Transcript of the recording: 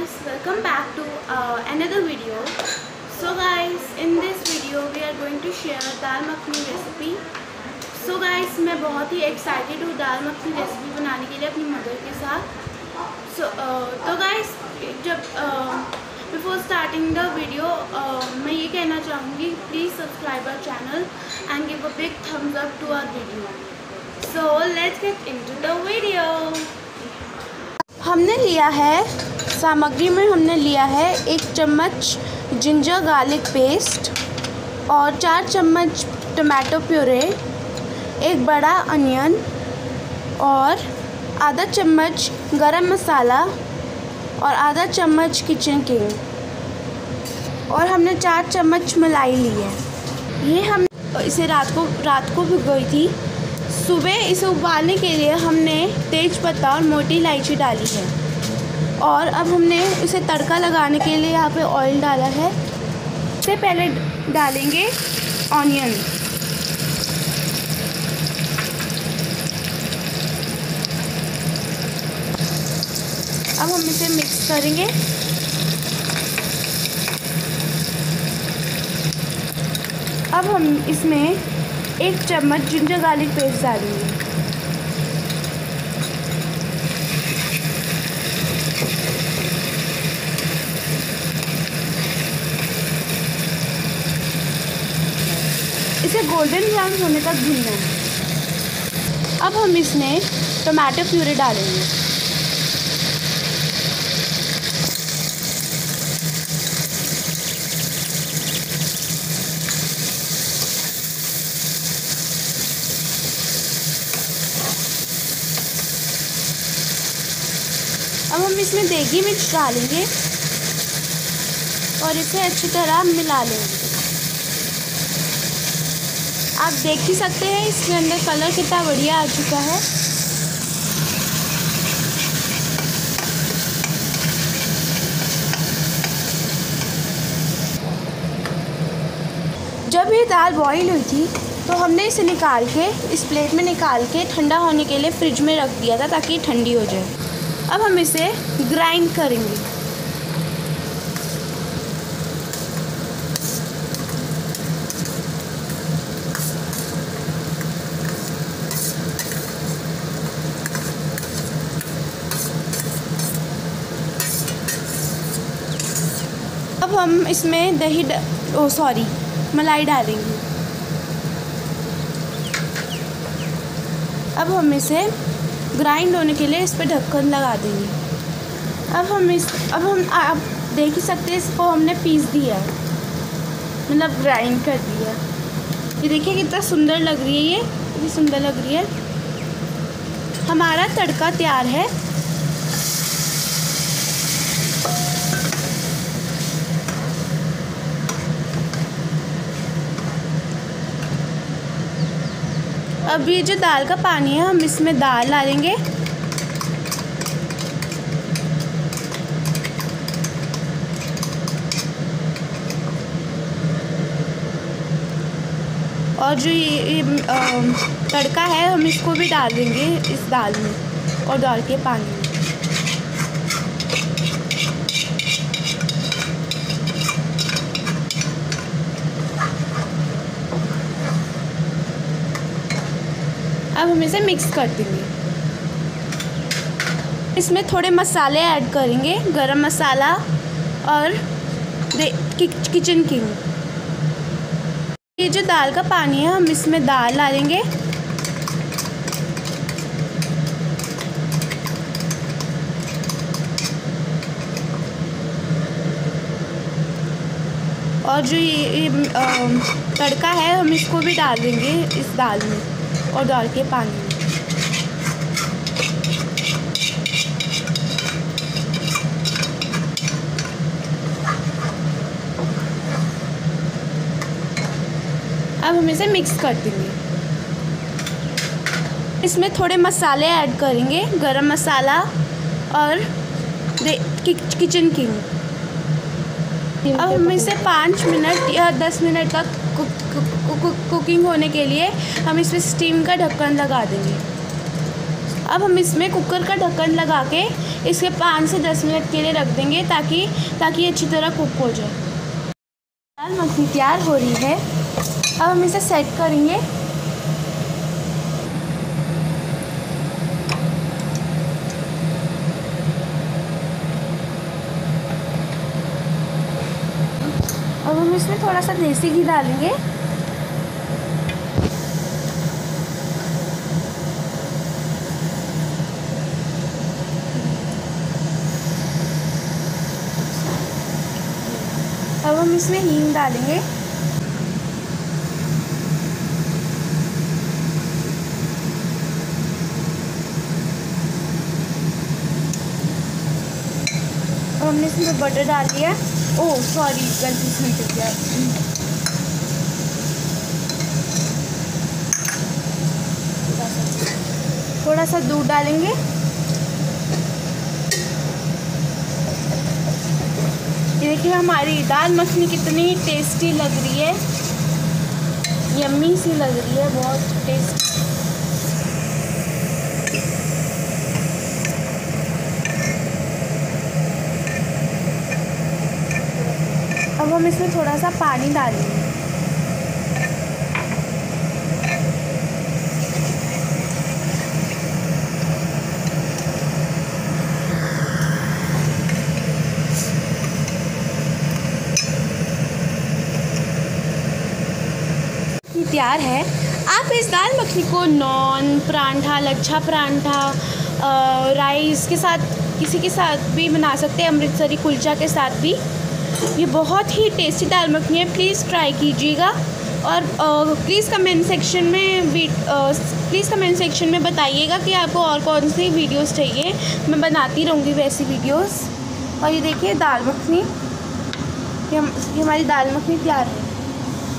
guys welcome back to uh, another video. So guys in this video we are going to share dal makhani recipe so guys मैं बहुत ही excited हूँ दाल makhani recipe बनाने के लिए अपनी mother के साथ. So uh, तो guys जब बिफोर स्टार्टिंग द वीडियो मैं ये कहना चाहूँगी please subscribe our channel and give a big thumbs up to our video so let's get into the video हमने लिया है सामग्री में हमने लिया है एक चम्मच जिंजर गार्लिक पेस्ट और चार चम्मच टमाटो प्यूरे एक बड़ा अनियन और आधा चम्मच गरम मसाला और आधा चम्मच किचन किंग और हमने चार चम्मच मलाई ली है। ये हम इसे रात को रात को भिगोई थी। सुबह इसे उबालने के लिए हमने तेज पत्ता और मोटी इलायची डाली है। और अब हमने उसे तड़का लगाने के लिए यहाँ पे ऑयल डाला है। इससे पहले डालेंगे ऑनियन अब हम इसे मिक्स करेंगे। अब हम इसमें एक चम्मच जिंजर गार्लिक पेस्ट डालेंगे। इसे गोल्डन ब्राउन होने तक भूनना है। अब हम इसमें टमाटो प्यूरी डालेंगे। अब हम इसमें देगी मिर्च डालेंगे और इसे अच्छी तरह मिला लेंगे। आप देख ही सकते हैं, इसके अंदर कलर कितना बढ़िया आ चुका है। जब ये दाल बॉईल हुई थी तो हमने इसे निकाल के, इस प्लेट में निकाल के ठंडा होने के लिए फ्रिज में रख दिया था ताकि ठंडी हो जाए। अब हम इसे ग्राइंड करेंगे। हम इसमें दही ओ सॉरी मलाई डालेंगे। अब हम इसे ग्राइंड होने के लिए इस पर ढक्कन लगा देंगे। अब हम इस, अब हम, आप देख ही सकते हैं इसको हमने पीस दिया है। मतलब ग्राइंड कर दिया ये देखिए कितना सुंदर लग रही है ये, कितनी सुंदर लग रही है। हमारा तड़का तैयार है। अब ये जो दाल का पानी है, हम इसमें दाल डालेंगे। और जो ये ये तड़का है, हम इसको भी डाल देंगे इस दाल में और डाल के पानी में। हम इसे मिक्स कर देंगे इसमें थोड़े मसाले ऐड करेंगे, गरम मसाला और किचन किंग ये जो दाल का पानी है, हम इसमें दाल डालेंगे। और जो ये तड़का है, हम इसको भी डाल देंगे इस दाल में। और डाल के पानी अब हम इसे मिक्स कर देंगे इसमें थोड़े मसाले ऐड करेंगे, गरम मसाला और किचन किंग अब हम इसे पाँच मिनट या दस मिनट तक कुकिंग होने के लिए हम इसमें स्टीम का ढक्कन लगा देंगे। अब हम इसमें कुकर का ढक्कन लगा के इसके पाँच से दस मिनट के लिए रख देंगे ताकि ताकि अच्छी तरह कुक हो जाए। दाल मखनी तैयार हो रही है। अब हम इसे सेट करेंगे। अब हम इसमें थोड़ा सा देसी घी डालेंगे। अब हम इसमें हींग डालेंगे। अब हमने इसमें बटर डाल दिया ओह सॉरी गलती से निकल गया थोड़ा सा दूध डालेंगे। देखिए हमारी दाल मखनी कितनी टेस्टी लग रही है। यम्मी सी लग रही है, बहुत टेस्टी अब हम इसमें थोड़ा सा पानी डालेंगे। तैयार है। आप इस दाल मखनी को नॉन परांठा लच्छा परांठा राइस के साथ किसी के साथ भी बना सकते हैं अमृतसरी कुलचा के साथ भी। ये बहुत ही टेस्टी दाल मखनी है। प्लीज़ ट्राई कीजिएगा। और प्लीज़ कमेंट सेक्शन में प्लीज़ कमेंट सेक्शन में बताइएगा कि आपको और कौन सी वीडियोस चाहिए। मैं बनाती रहूँगी वैसी वीडियोस और ये देखिए दाल मखनी। ये, हम, ये हमारी दाल मखनी तैयार है।